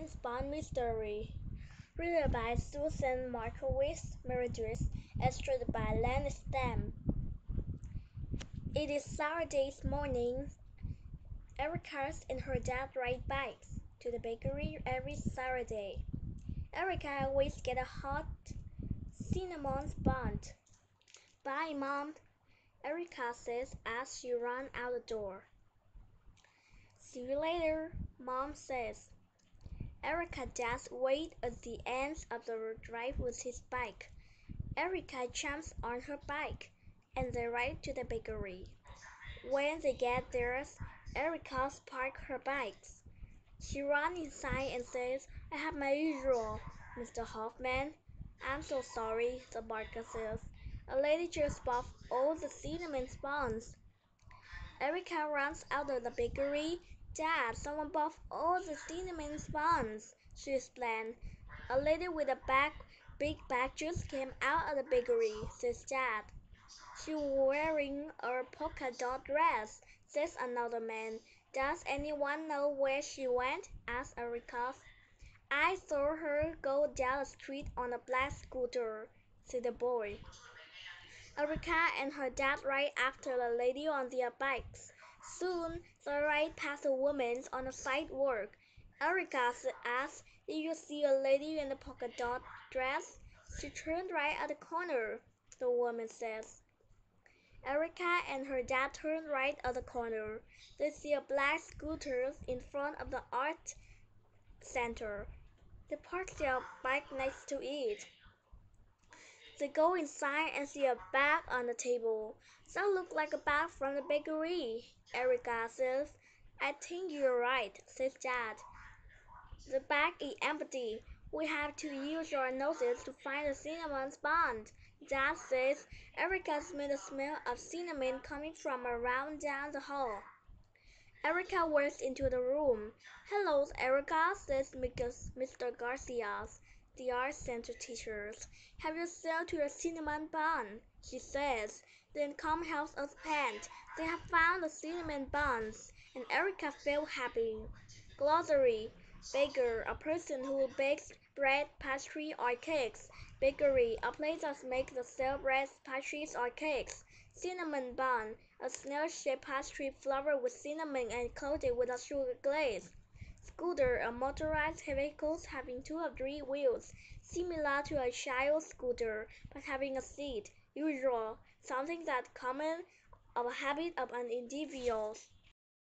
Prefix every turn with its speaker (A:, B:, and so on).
A: Cinnamon Bun Mystery. Written by Susan Markowitz Meredith, illustrated by Lenny Stem. It is Saturday morning. Erica and her dad ride bikes to the bakery every Saturday. Erica always get a hot cinnamon bun. Bye, Mom, Erica says as she runs out the door. See you later, Mom says. Erica just waits at the end of the road drive with his bike. Erica jumps on her bike, and they ride to the bakery. When they get there, Erica parks her bikes. She runs inside and says, I have my usual, Mr. Hoffman. I'm so sorry, the barker says. A lady just bought all the cinnamon buns. Erica runs out of the bakery Dad, someone bought all the cinnamon buns, she explained. A lady with a bag, big bag just came out of the bakery, says Dad. She was wearing a polka dot dress, says another man. Does anyone know where she went? asked Erica. I saw her go down the street on a black scooter, said the boy. Erica and her dad ride after the lady on their bikes. Soon they ride past a woman on the sidewalk. Erica asks, Did you see a lady in a polka dot dress? She turned right at the corner, the woman says. Erica and her dad turn right at the corner. They see a black scooter in front of the art center. They parked their bike next to it. They go inside and see a bag on the table. That looks like a bag from the bakery. Erica says. I think you're right, says Dad. The bag is empty. We have to use our noses to find the cinnamon bun. Dad says Erica smelled the smell of cinnamon coming from around down the hall. Erica walks into the room. Hello, Erica, says Mr. Garcia the art center teachers. Have you seen to the cinnamon bun? She says. Then come help us paint. They have found the cinnamon buns, and Erica felt happy. Glossary Baker, a person who bakes bread, pastry, or cakes. Bakery, a place that makes the sell bread, pastries, or cakes. Cinnamon bun, a snail-shaped pastry flavored with cinnamon and coated with a sugar glaze. Scooter, a motorized vehicle having two or three wheels, similar to a child scooter, but having a seat. Usual, something that common of a habit of an individual.